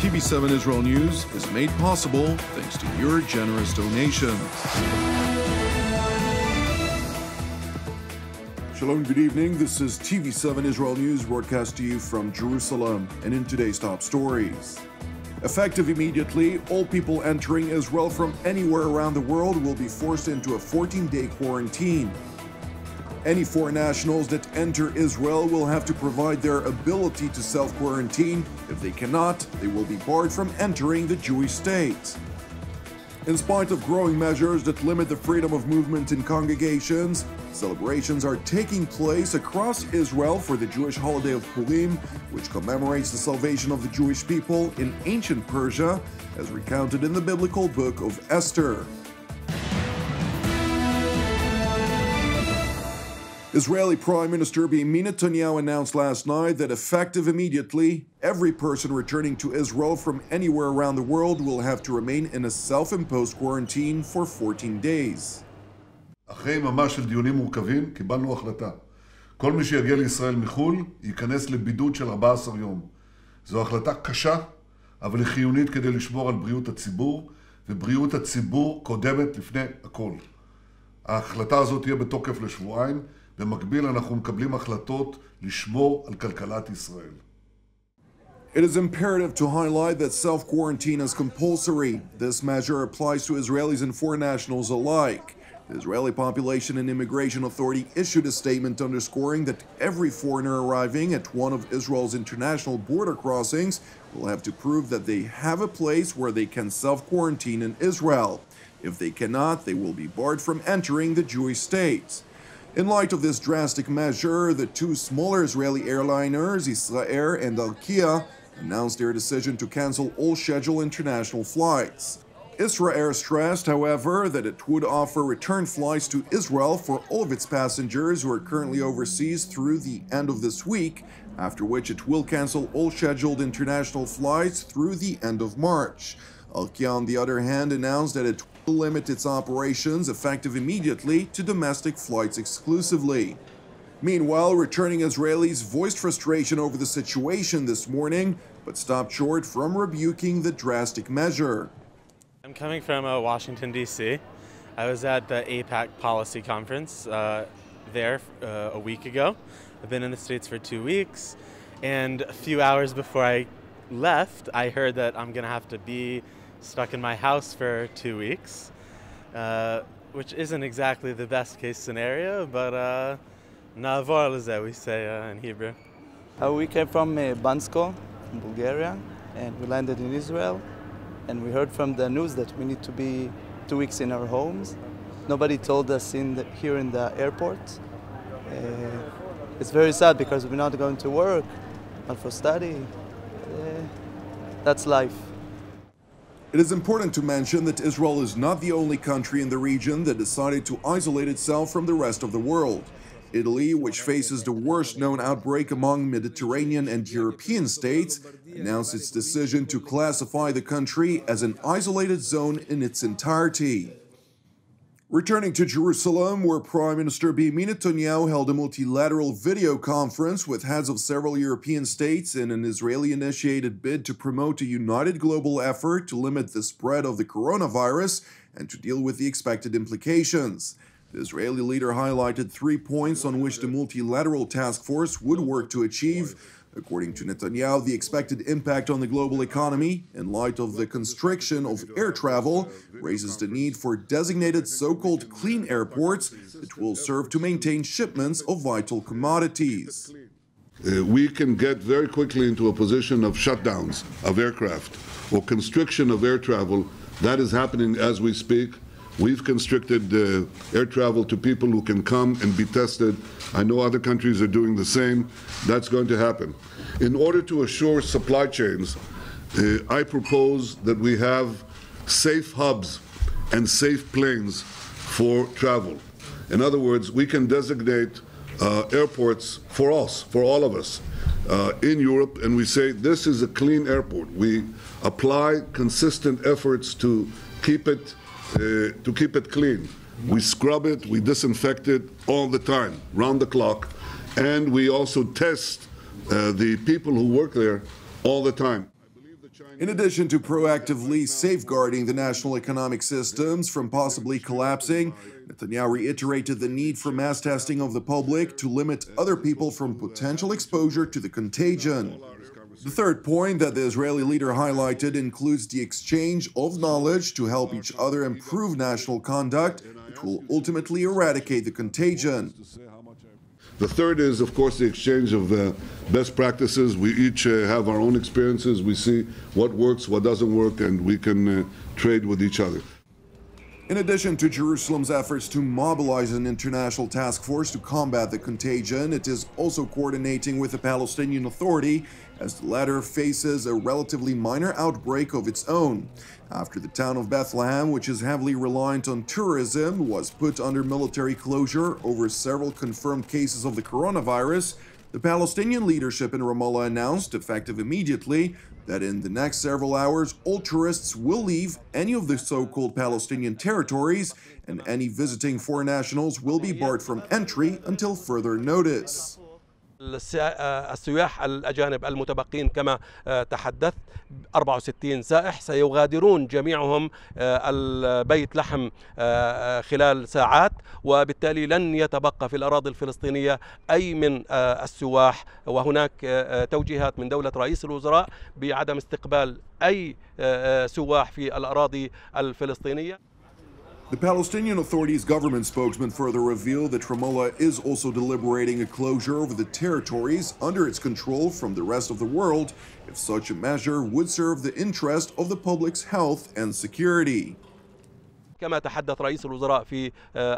TV7 Israel News is made possible thanks to your generous donations. Shalom, good evening. This is TV7 Israel News broadcast to you from Jerusalem and in today's top stories. Effective immediately, all people entering Israel from anywhere around the world will be forced into a 14 day quarantine. Any foreign nationals that enter Israel will have to provide their ability to self quarantine. If they cannot, they will be barred from entering the Jewish state. In spite of growing measures that limit the freedom of movement in congregations, celebrations are taking place across Israel for the Jewish holiday of Purim, which commemorates the salvation of the Jewish people in ancient Persia, as recounted in the biblical book of Esther. Israeli Prime Minister Benjamin Netanyahu announced last night that effective immediately, every person returning to Israel from anywhere around the world will have to remain in a self-imposed quarantine for 14 days. אחרי ממש של דיונים מורכבים, קיבלנו החלטה. כל מי שיגיע לישראל מחו"ל, ייכנס לבידוד של 14 יום. זו החלטה קשה, אבל היא חיונית כדי לשמור על בריאות הציבור, ובריאות הציבור קודמת לפני הכל. ההחלטה הזאת תהיה בתוקף לשבועיים, במקביל אנחנו מקבלים החלטות לשמור על כלכלת ישראל. It is imperative to highlight that self quarantine is compulsory. This measure applies to Israelis and foreign nationals alike. The Israeli Population and Immigration Authority issued a statement underscoring that every foreigner arriving at one of Israel's international border crossings will have to prove that they have a place where they can self quarantine in Israel. If they cannot, they will be barred from entering the Jewish state. In light of this drastic measure, the two smaller Israeli airliners, Israir and Arkia, announced their decision to cancel all scheduled international flights. Israir stressed, however, that it would offer return flights to Israel for all of its passengers who are currently overseas through the end of this week, after which it will cancel all scheduled international flights through the end of March. Arkia, on the other hand, announced that it limit its operations effective immediately to domestic flights exclusively. Meanwhile, returning Israelis voiced frustration over the situation this morning, but stopped short from rebuking the drastic measure. I'm coming from uh, Washington, D.C. I was at the AIPAC policy conference uh, there uh, a week ago. I've been in the States for two weeks, and a few hours before I left, I heard that I'm going to have to be stuck in my house for two weeks, uh, which isn't exactly the best case scenario, but uh, navor we say uh, in Hebrew. Uh, we came from uh, Bansko, Bulgaria, and we landed in Israel. And we heard from the news that we need to be two weeks in our homes. Nobody told us in the, here in the airport. Uh, it's very sad because we're not going to work, not for study. Uh, that's life. It is important to mention that Israel is not the only country in the region that decided to isolate itself from the rest of the world. Italy, which faces the worst known outbreak among Mediterranean and European states, announced its decision to classify the country as an isolated zone in its entirety. Returning to Jerusalem, where Prime Minister Benjamin Netanyahu held a multilateral video conference with heads of several European states in an Israeli initiated bid to promote a united global effort to limit the spread of the coronavirus and to deal with the expected implications. The Israeli leader highlighted three points on which the multilateral task force would work to achieve According to Netanyahu, the expected impact on the global economy, in light of the constriction of air travel, raises the need for designated so called clean airports that will serve to maintain shipments of vital commodities. Uh, we can get very quickly into a position of shutdowns of aircraft or constriction of air travel. That is happening as we speak. We've constricted uh, air travel to people who can come and be tested. I know other countries are doing the same. That's going to happen. In order to assure supply chains, uh, I propose that we have safe hubs and safe planes for travel. In other words, we can designate uh, airports for us, for all of us, uh, in Europe, and we say this is a clean airport. We apply consistent efforts to keep it to keep it clean. We scrub it, we disinfect it all the time, round the clock, and we also test uh, the people who work there all the time. In addition to proactively safeguarding the national economic systems from possibly collapsing, Netanyahu reiterated the need for mass testing of the public to limit other people from potential exposure to the contagion. The third point that the Israeli leader highlighted includes the exchange of knowledge to help each other improve national conduct, which will ultimately eradicate the contagion. The third is, of course, the exchange of uh, best practices. We each uh, have our own experiences. We see what works, what doesn't work, and we can uh, trade with each other. In addition to Jerusalem's efforts to mobilize an international task force to combat the contagion, it is also coordinating with the Palestinian Authority as the latter faces a relatively minor outbreak of its own. After the town of Bethlehem, which is heavily reliant on tourism, was put under military closure over several confirmed cases of the coronavirus, the Palestinian leadership in Ramallah announced, effective immediately, that in the next several hours, all tourists will leave any of the so-called Palestinian territories, and any visiting foreign nationals will be barred from entry until further notice. السياح الأجانب المتبقين كما تحدثت. 64 سائح سيغادرون جميعهم البيت لحم خلال ساعات وبالتالي لن يتبقى في الأراضي الفلسطينية أي من السواح. وهناك توجيهات من دولة رئيس الوزراء بعدم استقبال أي سواح في الأراضي الفلسطينية. The Palestinian Authority's government spokesman further revealed that Ramallah is also deliberating a closure over the territories under its control from the rest of the world if such a measure would serve the interest of the public's health and security. كما تحدث رئيس الوزراء في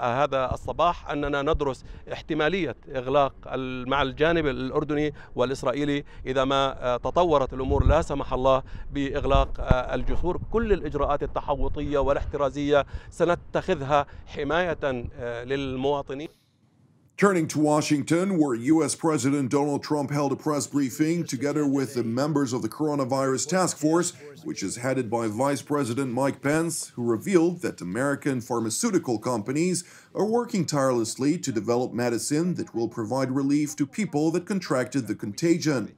هذا الصباح أننا ندرس احتمالية إغلاق مع الجانب الأردني والإسرائيلي إذا ما تطورت الأمور لا سمح الله بإغلاق الجسور. كل الإجراءات التحوطية والاحترازية سنتخذها حماية للمواطنين. Turning to Washington, where U.S. President Donald Trump held a press briefing together with the members of the coronavirus task force, which is headed by Vice President Mike Pence, who revealed that American pharmaceutical companies are working tirelessly to develop medicine that will provide relief to people that contracted the contagion.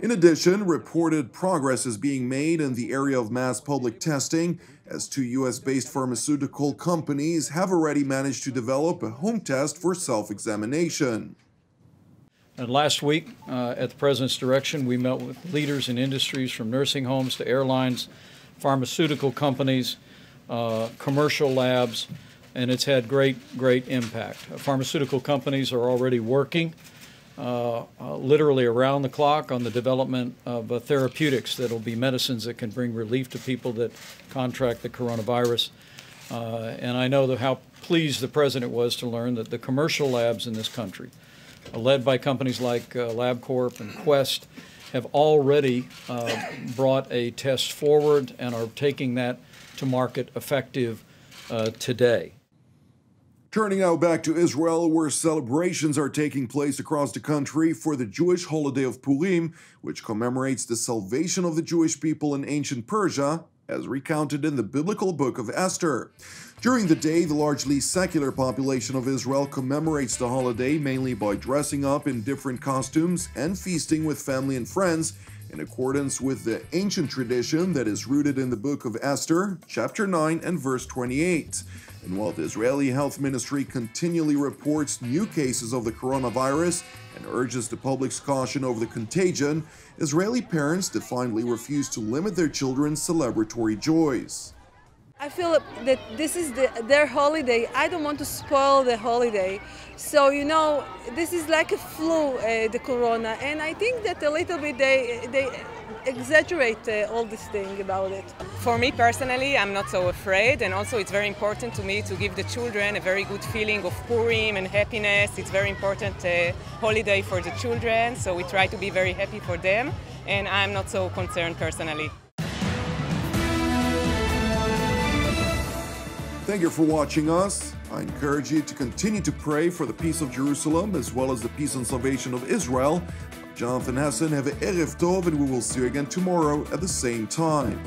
In addition, reported progress is being made in the area of mass public testing, as two US based pharmaceutical companies have already managed to develop a home test for self examination. And last week, uh, at the President's direction, we met with leaders in industries from nursing homes to airlines, pharmaceutical companies, uh, commercial labs, and it's had great, great impact. Pharmaceutical companies are already working uh, uh, literally around the clock on the development of uh, therapeutics that will be medicines that can bring relief to people that contract the coronavirus. Uh, and I know how pleased the president was to learn that the commercial labs in this country, uh, led by companies like LabCorp and Quest, have already brought a test forward and are taking that to market effective today. Turning now back to Israel, where celebrations are taking place across the country for the Jewish holiday of Purim, which commemorates the salvation of the Jewish people in ancient Persia, as recounted in the biblical book of Esther. During the day, the largely secular population of Israel commemorates the holiday mainly by dressing up in different costumes and feasting with family and friends in accordance with the ancient tradition that is rooted in the book of Esther, chapter 9 and verse 28. And while the Israeli Health Ministry continually reports new cases of the coronavirus and urges the public's caution over the contagion, Israeli parents defiantly refuse to limit their children's celebratory joys. I feel that this is the, their holiday. I don't want to spoil the holiday. So, you know, this is like a flu, uh, the corona. And I think that a little bit they, they exaggerate uh, all this thing about it. For me personally, I'm not so afraid, and also it's very important to me to give the children a very good feeling of Purim and happiness. It's very important uh, holiday for the children, so we try to be very happy for them, and I'm not so concerned personally. Thank you for watching us. I encourage you to continue to pray for the peace of Jerusalem as well as the peace and salvation of Israel Jonathan Hassan, Have a Erev Tov, and we will see you again tomorrow at the same time.